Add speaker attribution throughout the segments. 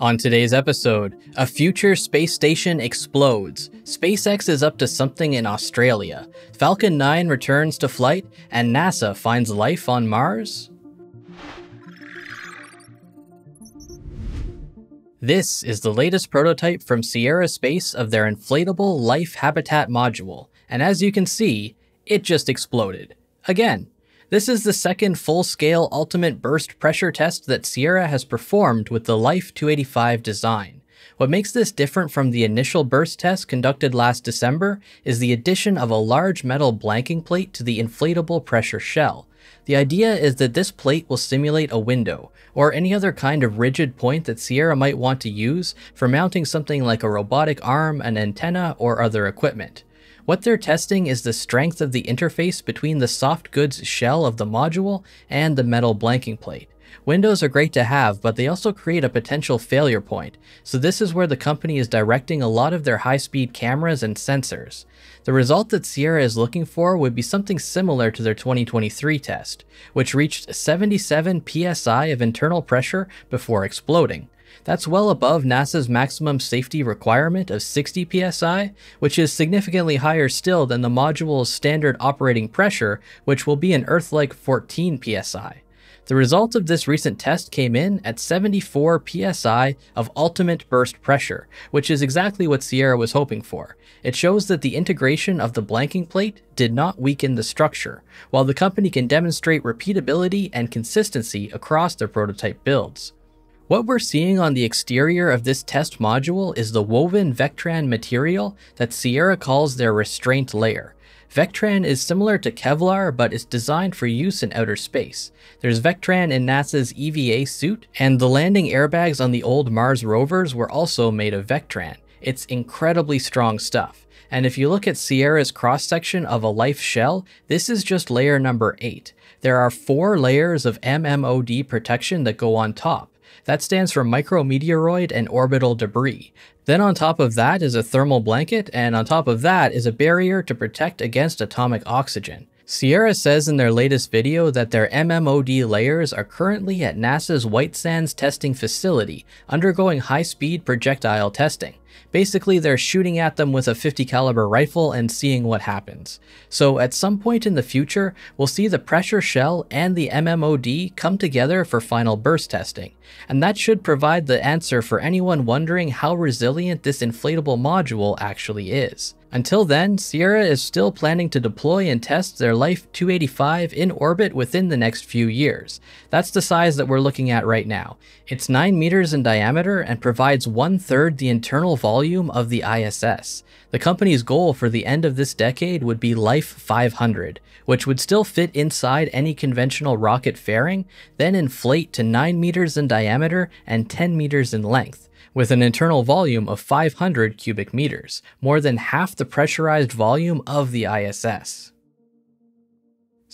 Speaker 1: On today's episode, a future space station explodes, SpaceX is up to something in Australia, Falcon 9 returns to flight, and NASA finds life on Mars? This is the latest prototype from Sierra Space of their inflatable Life Habitat module, and as you can see, it just exploded. Again. This is the second full-scale ultimate burst pressure test that Sierra has performed with the Life 285 design. What makes this different from the initial burst test conducted last December is the addition of a large metal blanking plate to the inflatable pressure shell. The idea is that this plate will simulate a window, or any other kind of rigid point that Sierra might want to use for mounting something like a robotic arm, an antenna, or other equipment. What they're testing is the strength of the interface between the soft goods shell of the module and the metal blanking plate. Windows are great to have, but they also create a potential failure point, so this is where the company is directing a lot of their high-speed cameras and sensors. The result that Sierra is looking for would be something similar to their 2023 test, which reached 77 psi of internal pressure before exploding. That's well above NASA's maximum safety requirement of 60 psi, which is significantly higher still than the module's standard operating pressure, which will be an Earth-like 14 psi. The result of this recent test came in at 74 psi of ultimate burst pressure, which is exactly what Sierra was hoping for. It shows that the integration of the blanking plate did not weaken the structure, while the company can demonstrate repeatability and consistency across their prototype builds. What we're seeing on the exterior of this test module is the woven Vectran material that Sierra calls their restraint layer. Vectran is similar to Kevlar, but it's designed for use in outer space. There's Vectran in NASA's EVA suit, and the landing airbags on the old Mars rovers were also made of Vectran. It's incredibly strong stuff. And if you look at Sierra's cross-section of a life shell, this is just layer number 8. There are four layers of MMOD protection that go on top. That stands for micrometeoroid and orbital debris. Then on top of that is a thermal blanket, and on top of that is a barrier to protect against atomic oxygen. Sierra says in their latest video that their MMOD layers are currently at NASA's White Sands testing facility, undergoing high-speed projectile testing. Basically, they're shooting at them with a 50 caliber rifle and seeing what happens. So at some point in the future, we'll see the pressure shell and the MMOD come together for final burst testing. And that should provide the answer for anyone wondering how resilient this inflatable module actually is. Until then, Sierra is still planning to deploy and test their Life 285 in orbit within the next few years. That's the size that we're looking at right now. It's 9 meters in diameter and provides one third the internal volume of the ISS. The company's goal for the end of this decade would be Life 500, which would still fit inside any conventional rocket fairing, then inflate to 9 meters in diameter and 10 meters in length with an internal volume of 500 cubic meters, more than half the pressurized volume of the ISS.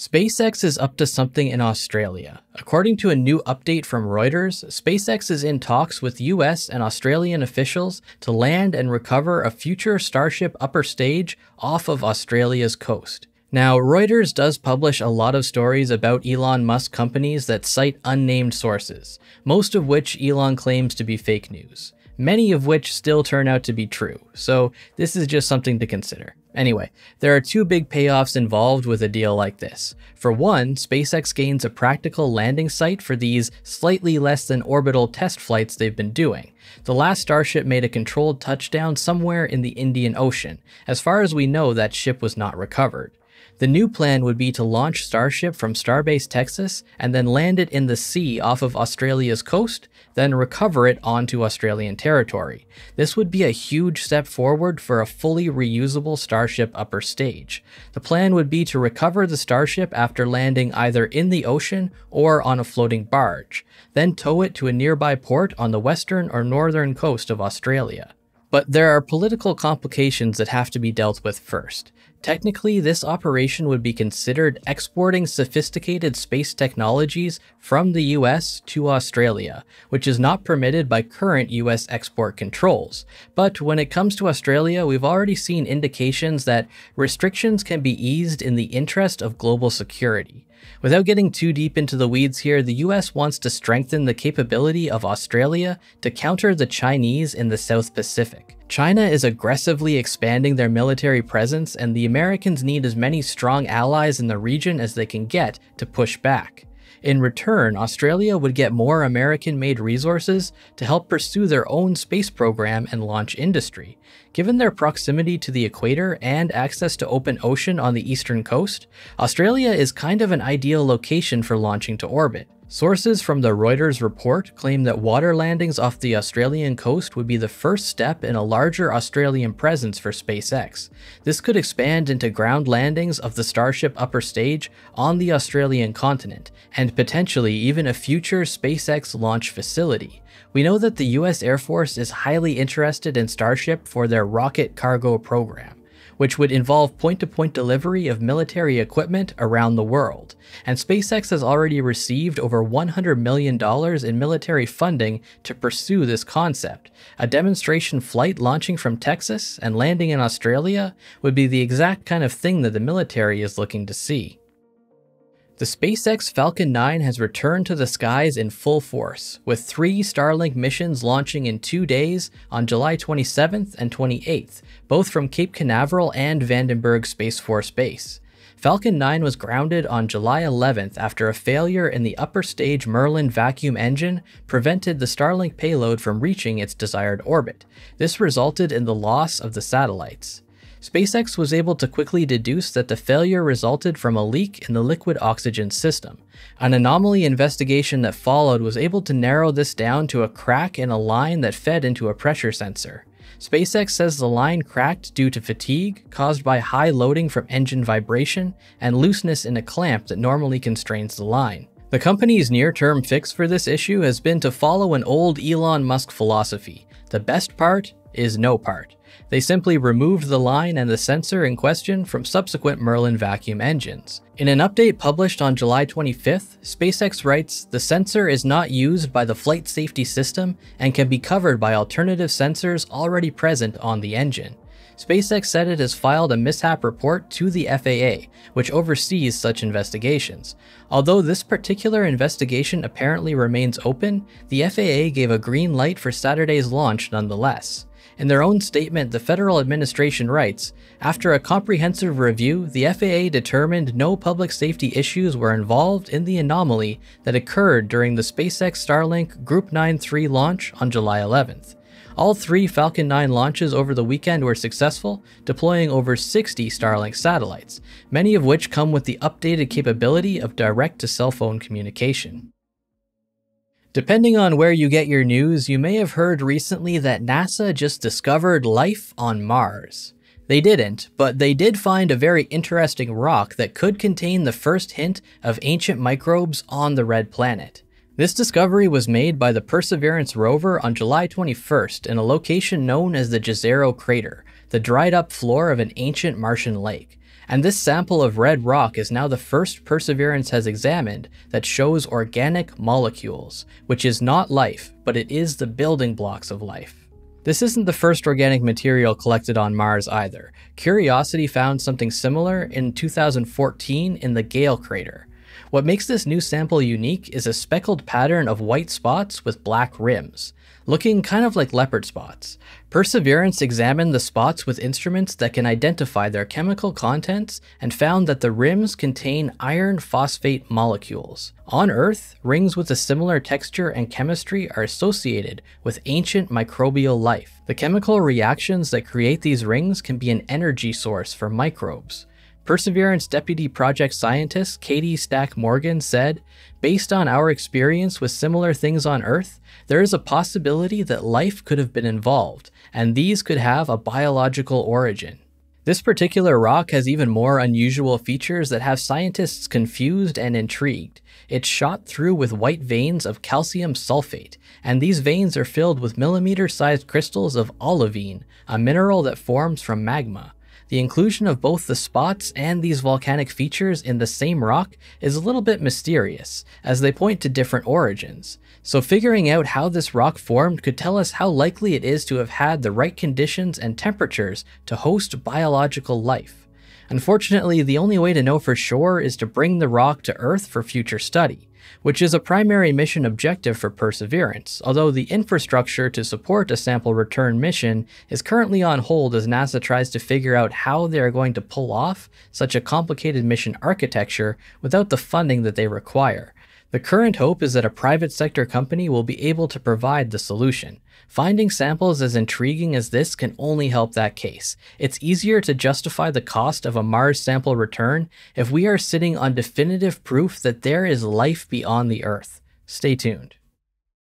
Speaker 1: SpaceX is up to something in Australia. According to a new update from Reuters, SpaceX is in talks with US and Australian officials to land and recover a future Starship upper stage off of Australia's coast. Now, Reuters does publish a lot of stories about Elon Musk companies that cite unnamed sources, most of which Elon claims to be fake news, many of which still turn out to be true, so this is just something to consider. Anyway, there are two big payoffs involved with a deal like this. For one, SpaceX gains a practical landing site for these slightly less than orbital test flights they've been doing. The last Starship made a controlled touchdown somewhere in the Indian Ocean. As far as we know, that ship was not recovered. The new plan would be to launch Starship from Starbase Texas and then land it in the sea off of Australia's coast, then recover it onto Australian territory. This would be a huge step forward for a fully reusable Starship upper stage. The plan would be to recover the Starship after landing either in the ocean or on a floating barge, then tow it to a nearby port on the western or northern coast of Australia. But there are political complications that have to be dealt with first. Technically, this operation would be considered exporting sophisticated space technologies from the US to Australia, which is not permitted by current US export controls. But when it comes to Australia, we've already seen indications that restrictions can be eased in the interest of global security. Without getting too deep into the weeds here, the US wants to strengthen the capability of Australia to counter the Chinese in the South Pacific. China is aggressively expanding their military presence, and the Americans need as many strong allies in the region as they can get to push back. In return, Australia would get more American made resources to help pursue their own space program and launch industry. Given their proximity to the equator and access to open ocean on the eastern coast, Australia is kind of an ideal location for launching to orbit. Sources from the Reuters report claim that water landings off the Australian coast would be the first step in a larger Australian presence for SpaceX. This could expand into ground landings of the Starship upper stage on the Australian continent, and potentially even a future SpaceX launch facility. We know that the US Air Force is highly interested in Starship for their rocket cargo program which would involve point-to-point delivery of military equipment around the world. And SpaceX has already received over $100 million in military funding to pursue this concept. A demonstration flight launching from Texas and landing in Australia would be the exact kind of thing that the military is looking to see. The SpaceX Falcon 9 has returned to the skies in full force, with three Starlink missions launching in two days on July 27th and 28th, both from Cape Canaveral and Vandenberg Space Force Base. Falcon 9 was grounded on July 11th after a failure in the upper stage Merlin vacuum engine prevented the Starlink payload from reaching its desired orbit. This resulted in the loss of the satellites. SpaceX was able to quickly deduce that the failure resulted from a leak in the liquid oxygen system. An anomaly investigation that followed was able to narrow this down to a crack in a line that fed into a pressure sensor. SpaceX says the line cracked due to fatigue caused by high loading from engine vibration and looseness in a clamp that normally constrains the line. The company's near-term fix for this issue has been to follow an old Elon Musk philosophy. The best part is no part. They simply removed the line and the sensor in question from subsequent Merlin vacuum engines. In an update published on July 25th, SpaceX writes, the sensor is not used by the flight safety system and can be covered by alternative sensors already present on the engine. SpaceX said it has filed a mishap report to the FAA, which oversees such investigations. Although this particular investigation apparently remains open, the FAA gave a green light for Saturday's launch nonetheless. In their own statement, the federal administration writes, after a comprehensive review, the FAA determined no public safety issues were involved in the anomaly that occurred during the SpaceX Starlink Group 9-3 launch on July 11th. All three Falcon 9 launches over the weekend were successful, deploying over 60 Starlink satellites, many of which come with the updated capability of direct-to-cell phone communication. Depending on where you get your news, you may have heard recently that NASA just discovered life on Mars. They didn't, but they did find a very interesting rock that could contain the first hint of ancient microbes on the red planet. This discovery was made by the Perseverance rover on July 21st in a location known as the Jezero crater, the dried up floor of an ancient Martian lake and this sample of red rock is now the first Perseverance has examined that shows organic molecules, which is not life, but it is the building blocks of life. This isn't the first organic material collected on Mars either. Curiosity found something similar in 2014 in the Gale crater. What makes this new sample unique is a speckled pattern of white spots with black rims looking kind of like leopard spots. Perseverance examined the spots with instruments that can identify their chemical contents and found that the rims contain iron phosphate molecules. On Earth, rings with a similar texture and chemistry are associated with ancient microbial life. The chemical reactions that create these rings can be an energy source for microbes. Perseverance Deputy Project Scientist Katie Stack Morgan said, Based on our experience with similar things on Earth, there is a possibility that life could have been involved, and these could have a biological origin. This particular rock has even more unusual features that have scientists confused and intrigued. It's shot through with white veins of calcium sulfate, and these veins are filled with millimeter-sized crystals of olivine, a mineral that forms from magma. The inclusion of both the spots and these volcanic features in the same rock is a little bit mysterious, as they point to different origins. So figuring out how this rock formed could tell us how likely it is to have had the right conditions and temperatures to host biological life. Unfortunately, the only way to know for sure is to bring the rock to Earth for future study, which is a primary mission objective for Perseverance, although the infrastructure to support a sample return mission is currently on hold as NASA tries to figure out how they are going to pull off such a complicated mission architecture without the funding that they require. The current hope is that a private sector company will be able to provide the solution. Finding samples as intriguing as this can only help that case. It's easier to justify the cost of a Mars sample return if we are sitting on definitive proof that there is life beyond the Earth. Stay tuned.